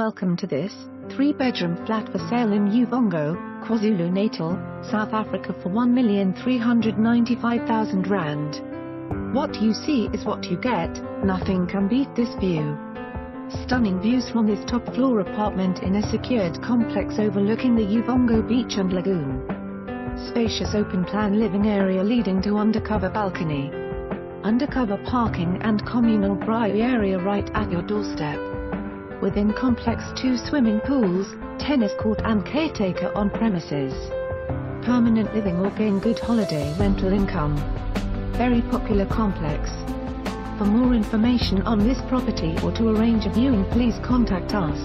Welcome to this, three-bedroom flat for sale in Uvongo, KwaZulu-Natal, South Africa for 1,395,000 Rand. What you see is what you get, nothing can beat this view. Stunning views from this top-floor apartment in a secured complex overlooking the Uvongo beach and lagoon. Spacious open-plan living area leading to undercover balcony. Undercover parking and communal braai area right at your doorstep. Within complex two swimming pools, tennis court and caretaker on premises. Permanent living or gain good holiday rental income. Very popular complex. For more information on this property or to arrange a viewing please contact us.